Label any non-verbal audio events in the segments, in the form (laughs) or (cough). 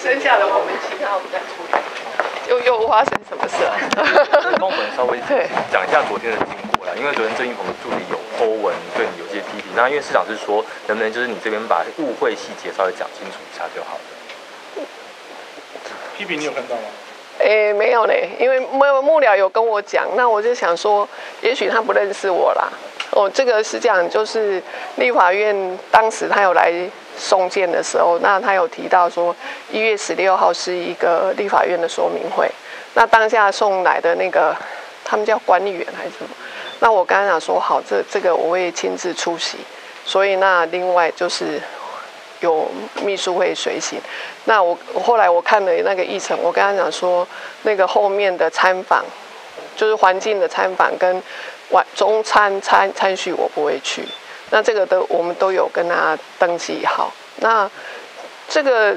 剩下的我们其他我们再处理。又又发生什么事了？帮我们稍微对讲一下昨天的经过啦，因为昨天郑英鹏的助理有 Po 文对你有些批评，那因为市长是说，能不能就是你这边把误会细节稍微讲清楚一下就好了。批评你有看到吗？诶，没有嘞，因为幕幕僚有跟我讲，那我就想说，也许他不认识我啦。哦，这个是这样，就是立法院当时他有来送件的时候，那他有提到说，一月十六号是一个立法院的说明会，那当下送来的那个，他们叫管理员还是什么？那我刚刚讲说好，这这个我会亲自出席，所以那另外就是有秘书会随行。那我我后来我看了那个议程，我跟他讲说，那个后面的参访，就是环境的参访跟晚中餐参参叙我不会去。那这个都我们都有跟他登记好。那这个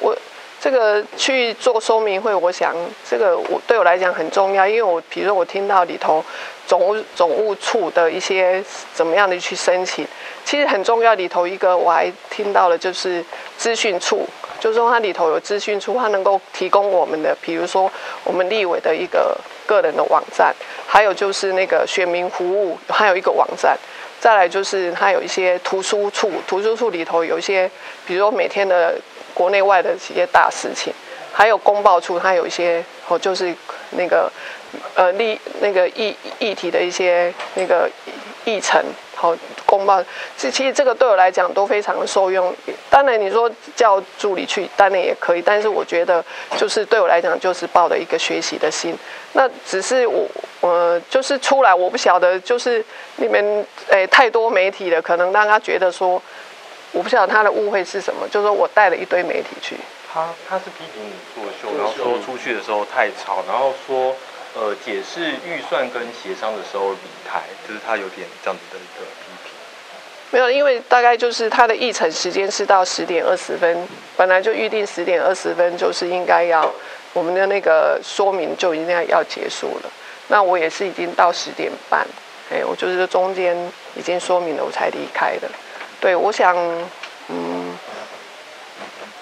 我这个去做说明会，我想这个我对我来讲很重要，因为我比如说我听到里头总务总务处的一些怎么样的去申请，其实很重要。里头一个我还听到了就是资讯处，就是说它里头有资讯处，它能够提供我们的，比如说我们立委的一个个人的网站，还有就是那个选民服务，还有一个网站。再来就是它有一些图书处，图书处里头有一些，比如说每天的国内外的一些大事情，还有公报处，它有一些哦，就是那个呃立那个议议题的一些那个议程，好公报。这其实这个对我来讲都非常受用。当然你说叫助理去，当然也可以，但是我觉得就是对我来讲就是抱着一个学习的心。那只是我呃就是出来，我不晓得就是你们诶太多媒体了，可能让他觉得说，我不晓得他的误会是什么，就是说我带了一堆媒体去。他他是批评你作秀，然后说出去的时候太吵，然后说呃解释预算跟协商的时候离开，就是他有点这样子的一个批评。没有，因为大概就是他的议程时间是到十点二十分，本来就预定十点二十分，就是应该要我们的那个说明就应该要结束了。那我也是已经到十点半，哎，我就是中间已经说明了，我才离开的。对，我想，嗯，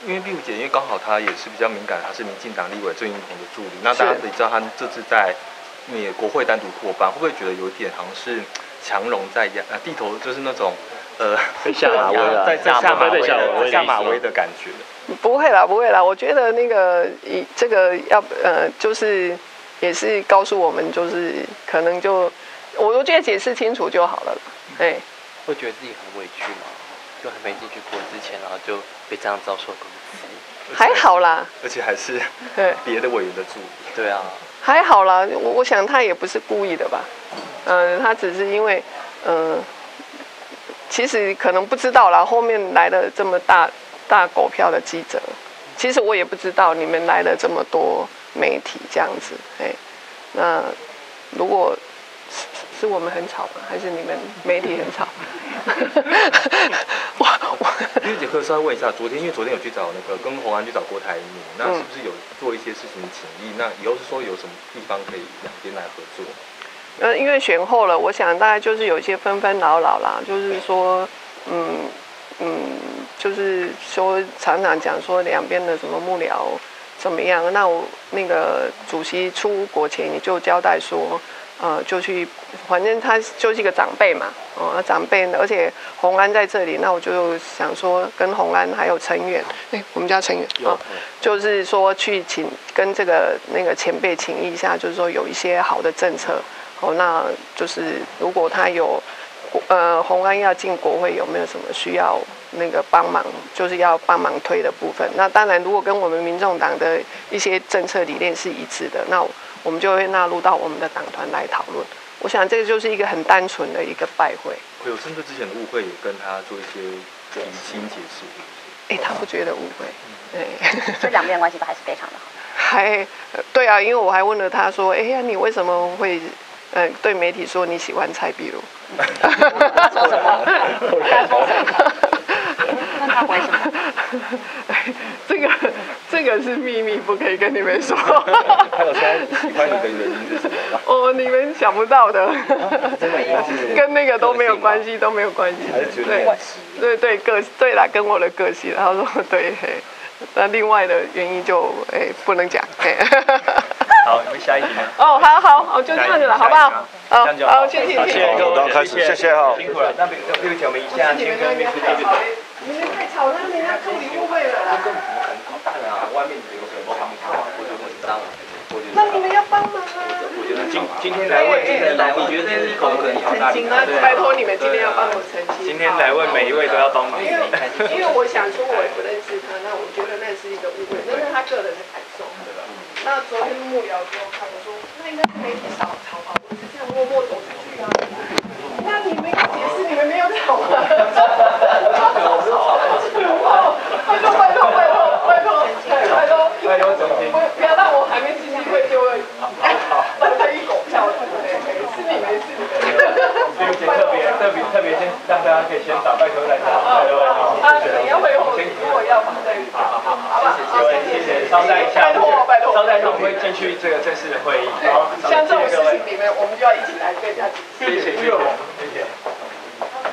因为碧如姐，因为刚好她也是比较敏感，她是民进党立委郑英鹏的助理，那大家也知道她这次在那个国会单独过半，会不会觉得有一点好像是强龙在压啊地头，就是那种呃被下马威了 (laughs) 在在下马威的下马威的的感觉。不会啦，不会啦。我觉得那个以这个要呃，就是也是告诉我们，就是可能就我我觉得解释清楚就好了啦。哎，会觉得自己很委屈吗？就还没进去国之前，然后就被这样遭受攻击。还好啦，而且还是 (laughs) 对，别的委员的助理。对啊，还好啦。我我想他也不是故意的吧，嗯、他只是因为嗯、其实可能不知道啦，后面来了这么大大狗票的记者，其实我也不知道你们来了这么多媒体这样子，哎，那如果是是我们很吵吗？还是你们媒体很吵？(laughs) 我我因为杰克稍微问一下，昨天因为昨天有去找那个跟红安去找郭台铭，那是不是有做一些事情请益？那以后是说有什么地方可以两边来合作？呃，因为选后了，我想大概就是有一些纷纷扰扰啦，就是说，嗯嗯，就是说常常讲说两边的什么幕僚怎么样，那我那个主席出国前你就交代说，呃，就去，反正他就是一个长辈嘛，哦，长辈，而且洪安在这里，那我就想说跟洪安还有陈远，哎，我们家陈远啊。就是说去请跟这个那个前辈请一下，就是说有一些好的政策，哦，那就是如果他有呃红安要进国会，有没有什么需要那个帮忙，就是要帮忙推的部分？那当然，如果跟我们民众党的一些政策理念是一致的，那我们就会纳入到我们的党团来讨论。我想这个就是一个很单纯的一个拜会。有针对之前的误会，也跟他做一些厘清解释。哎，他不觉得误会，哎。所以两边关系都还是非常的好。还呃对啊，因为我还问了他说，哎呀，你为什么会呃对媒体说你喜欢蔡壁如？(laughs) 他说什么？(laughs) 他说什么？(laughs) 那他回什么？这个是秘密，不可以跟你们说。(laughs) 还有说喜欢你的原因是什么？哦，你们想不到的，(laughs) 真的是跟那个都没有关系，都没有关系。对对对个对啦，跟我的个性。然后说对，那另外的原因就哎不能讲。哎 (laughs) 好，我们下一题呢？哦，好好好，就这样子了，好不好？好好好，谢谢，谢谢各位，开始谢谢哈辛苦了。那边对不起，我们一下先跟秘书这边。你们太吵了，人家助理误会了啦。外面有很多他们看，我就很脏。那你们要帮忙啊！今今天来问，今天来问，我觉得这是口可以澄清啊，拜托你们今天要帮我澄清。今天来问每一位都要帮忙。因为因为我想说我也不认识他，那我觉得那是一个误会，那是他个人的感受。那昨天幕僚之后，他们说那应该是媒体少吵吧，我是这样默默走出去的。那你们要解释，你们没有吵吗？拜托拜托拜托拜托拜托拜托澄清不不要让我还没进去会就会翻成一狗票，是你们是你们。对不起，特别特别特别先让大家可以先打，拜托大家，拜托大啊，家。你要回我，如果要放在好好谢谢，各位谢谢，稍待一下，拜托拜托，稍待一下我们会进去这个正式的会议。好，像这种事情，你们我们就要一起来跟人家解释。谢谢谢谢谢谢。